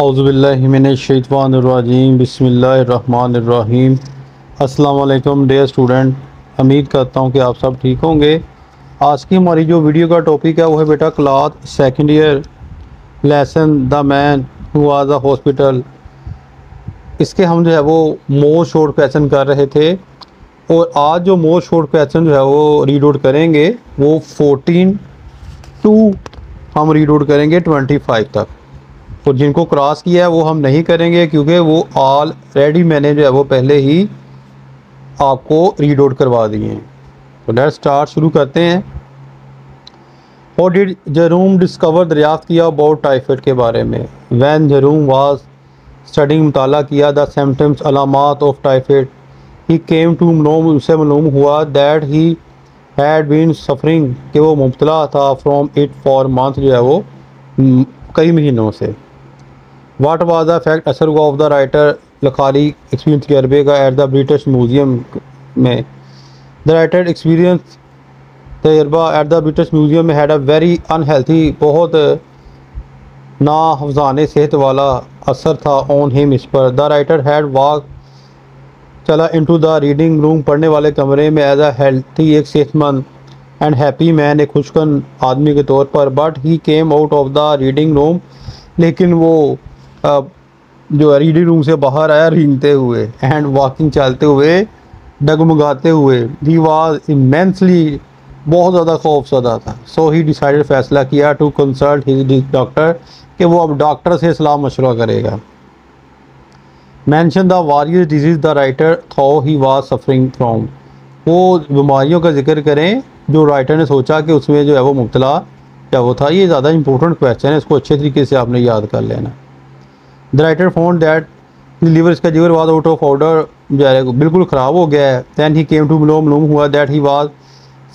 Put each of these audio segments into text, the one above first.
अज़बिल्लिमिनशैतवानरजीम बिसमीम अस्सलाम dear student उम्मीद करता हूँ कि आप सब ठीक होंगे आज की हमारी जो वीडियो का टॉपिक है वो है बेटा class second year lesson the man was a hospital इसके हम जो है वो मोस्ट शॉर्ट क्वेश्चन कर रहे थे और आज जो मोस्ट शॉर्ट क्वेश्चन जो है वो रीड आउट करेंगे वो 14 टू हम रीड आउट करेंगे 25 तक. तो जिनको क्रॉस किया है, वो हम नहीं करेंगे क्योंकि वो ऑल रेडी मैंने जो है, वो पहले ही आपको रीड आउट करवा दिए हैं। तो लेट स्टार्ट शुरू करते हैं। और डिड जरूम डिस्कवर दरियाफ्त किया अबाउट टाइफाइड के बारे में? वैन जरूम वाज स्टडिंग मुताला किया द सिम्टम्स अलामत of typhoid he came to know उसे मालूम हुआ that he had been suffering कि वो मुबतला था फ्रॉम इट फॉर मंथ जो है वो कई महीनों से। वाट वाज द फैक्ट असर हुआ ऑफ़ द राइटर लखारी एक्सपीरियंस तजर्बे का एट द ब्रिटिश म्यूज़ियम में। द राइटर एक्सपीरियंस तजर्बा एट द ब्रिटिश म्यूज़ियम में हैड अ वेरी अनहेल्थी बहुत ना हफजान सेहत वाला असर था ऑन हिम इस पर। द राइटर हैड वॉक चला इनटू द रीडिंग रूम पढ़ने वाले कमरे में एज अ हेल्थी एक सेहतमंद एंड हैप्पी मैन एक खुशकन आदमी के तौर पर। But he came out of the reading room लेकिन वो जो रीडिंग रूम से बाहर आया रींगते हुए एंड वॉकिंग चलते हुए, डगमगाते हुए ही वॉज़ इमेंसली बहुत ज़्यादा खौफ सदा था। सो ही डिसाइडेड फैसला किया टू कंसल्ट हिज डॉक्टर कि वो अब डॉक्टर से सलाह मशवरा करेगा। Mention the various disease the writer though he was suffering from वो बीमारियों का ज़िक्र करें, जो राइटर ने सोचा कि उसमें जो है वो मुबतला क्या वो था, ये ज़्यादा इंपॉर्टेंट क्वेश्चन है, इसको अच्छे तरीके से आपने याद कर लेना। The writer found that liver इसका liver was out of order जो है, बिल्कुल ख़राब हो गया है। दैन ही केम टू मलोम मलूम हुआ दैट ही वाज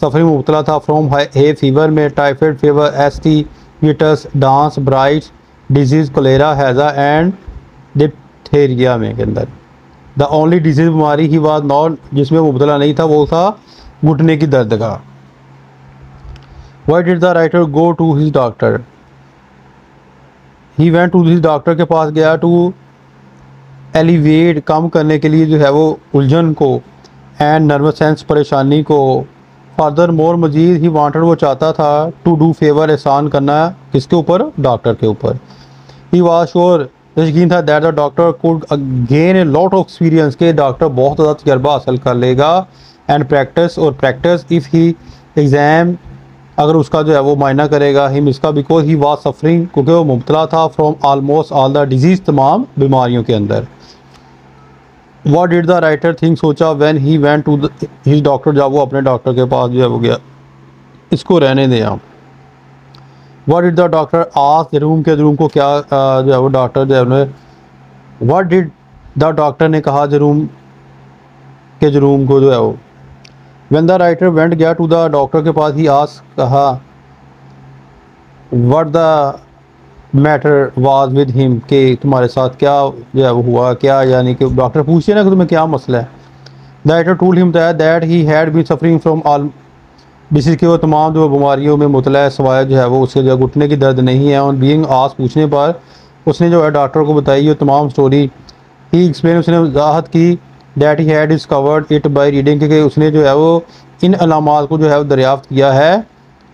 सफरिंग मुबतला था फ्रॉम हे फीवर में typhoid fever S T Vitus dance Bright's disease cholera हैज़ा and diphtheria में के अंदर। द ओनली डिज़ीज़ बीमारी ही वाज नॉट जिसमें मुबतला नहीं था, वो था घुटने की दर्द का। Why did the writer go to his doctor he went to this doctor के पास गया टू एलिवेट कम करने के लिए जो है वो उलझन को एंड नर्वस सेंस परेशानी को। Further more Majeed he wanted वो चाहता था टू डू फेवर एहसान करना किसके ऊपर? डॉक्टर के ऊपर। ही वाज श्योर यकीन था that the doctor could gain a lot of experience के डॉक्टर बहुत ज़्यादा तजर्बा हासिल कर लेगा। एंड प्रैक्टिस और प्रैक्टिस इफ़ ही एग्ज़ाम अगर उसका जो है वो मायना करेगा हिम इसका बिकॉज़ ही वाज सफरिंग क्योंकि वो मुबतला था from almost all the disease तमाम बीमारियों के अंदर। What did the writer think सोचा when he went to his doctor जब वो अपने डॉक्टर के पास जो है वो गया। इसको रहने दें आप। वट डिड द डॉक्टर आस जरूम के जरूम को क्या जो है वो डॉक्टर जो है उन्हें वट डिड द डॉक्टर ने कहा जरूम के जरूम को जो है वो? वेन द राइटर वेंट गया टू द डॉक्टर के पास ही आस कहा what the matter was with him कि तुम्हारे साथ क्या जो है वो हुआ? क्या यानी कि डॉक्टर पूछे ना कि तुम्हें क्या मसला है? The writer told him that he had been suffering from all जिससे कि वो तमाम जो बीमारियों में मुतला है सवाए जो है वो उसके जो घुटने की दर्द नहीं है। और बीइंग आस पूछने पर, उसने जो है डॉक्टर को बताई, ये तमाम स्टोरी ही एक्सप्लेन उसने वजाहत की that he had discovered it by reading क्योंकि उसने जो है वो इन अलामत को जो है वो दरियाफ्त किया है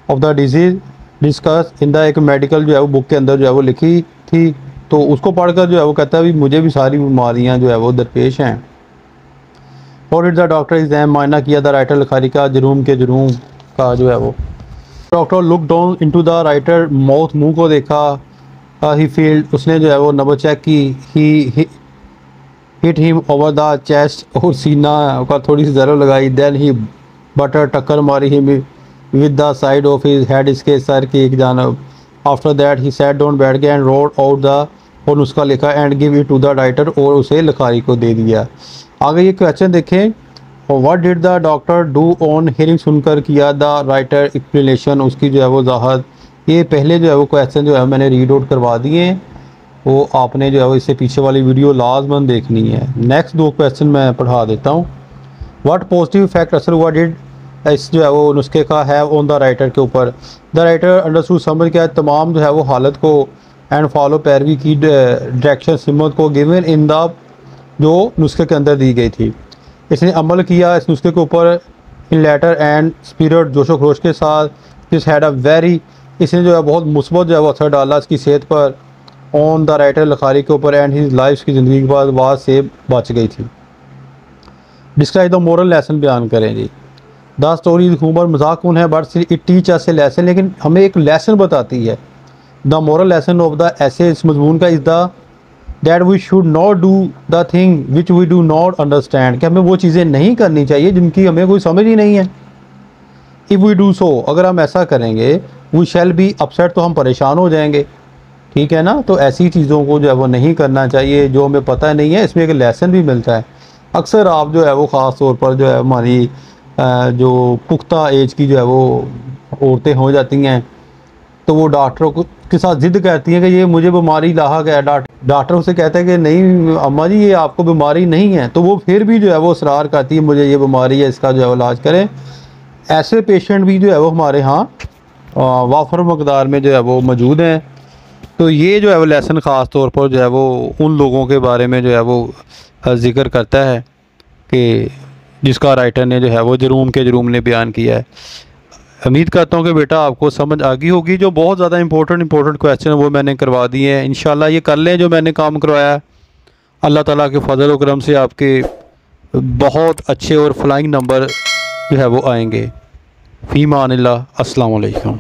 of the disease discussed in the एक मेडिकल जो है वो बुक के अंदर जो है वो लिखी थी। तो उसको पढ़कर जो है वो कहता है भी मुझे भी सारी बीमारियाँ जो है वो दरपेश हैं। और इट द डॉक्टर एग्ज़ाम मायना किया द राइटर लिखारी का जरूम के जरूम का जो है वो। Doctor look down into the writer mouth मुँह को देखा। ही फ़ील्ड उसने जो है वो नंबर चेक की। He hit him over the chest और सीना का थोड़ी सी ज़रूर लगाई। देन ही बटर टक्कर मारी him with the side of his head इसके सर की एक जानब। After that he sat down बैठ गया एंड रोड आउट द और उसका लिखा and give it to the writer और उसे लिखारी को दे दिया। आगे ये क्वेश्चन देखें। What did the doctor do on hearing सुनकर किया द राइटर एक्सप्लेनेशन उसकी जो है वो जाहद ये पहले जो है वो क्वेश्चन जो है मैंने रीड आउट करवा दिए। वो आपने जो है वो इससे पीछे वाली वीडियो लाजमन देखनी है। नेक्स्ट दो क्वेश्चन मैं पढ़ा देता हूँ। व्हाट पॉजिटिव इफ़ेक्ट असर हुआ? डिड इस जो है वो नुस्खे का है ऑन द राइटर के ऊपर? द राइटर अंडरस्टूड समझ के तमाम जो है वो हालत को एंड फॉलो पैरवी की डायरेक्शन सिमत को गिवन इन द जो नुस्खे के अंदर दी गई थी। इसने अमल किया इस नुस्खे के ऊपर इन लेटर एंड स्पिरिट जोशो खरोश के साथ दिस हैड अ वेरी इसने जो है बहुत मुस्बत जो है वो असर डाला इसकी सेहत पर। ऑन द राइटर लखारी के ऊपर एंड हिज लाइफ की ज़िंदगी के बाद वाद से बच गई थी डिस्क्राइब द मोरल लेसन बयान करें जी द स्टोरी ह्यूमर मज़ाक कौन है but it teach a lesson लेकिन हमें एक लेसन बताती है the moral lesson of the ऐसे इस मजमून का is the that we should not do the thing which we do not understand कि हमें वो चीज़ें नहीं करनी चाहिए जिनकी हमें कोई समझ ही नहीं है इफ़ वी डू सो अगर हम ऐसा करेंगे वी शैल बी अपसेट तो हम परेशान हो जाएँगे ठीक है ना? तो ऐसी चीज़ों को जो है वो नहीं करना चाहिए, जो हमें पता नहीं है, इसमें एक लेसन भी मिलता है। अक्सर आप जो है वो ख़ास तौर पर जो है हमारी जो पुख्ता एज की जो है वो औरतें हो जाती हैं तो वो डॉक्टरों को के साथ ज़िद करती हैं कि ये मुझे बीमारी लाहा गया डॉक्टर उसे कहते हैं कि नहीं, अम्मा जी, ये आपको बीमारी नहीं है। तो वो फिर भी जो है वो इसरार करती है, मुझे ये बीमारी है, इसका जो है इलाज करें। ऐसे पेशेंट भी जो है वो हमारे यहाँ वाफर मकदार में जो है वो मौजूद हैं। तो ये जो है वो लेसन ख़ास तौर पर जो है वो उन लोगों के बारे में जो है वो ज़िक्र करता है कि जिसका राइटर ने जो है वो जरूम के जरूम ने बयान किया है। उम्मीद करता हूँ कि बेटा आपको समझ आ गई होगी। जो बहुत ज़्यादा इंपॉर्टेंट इंपॉर्टेंट क्वेश्चन वो मैंने करवा दिए हैं। इन ये कर लें जो मैंने काम करवाया अल्लाह ताला के फजल करम से आपके बहुत अच्छे और फ्लाइंग नंबर जो है वो आएँगे। फ़ीमान अल्लाम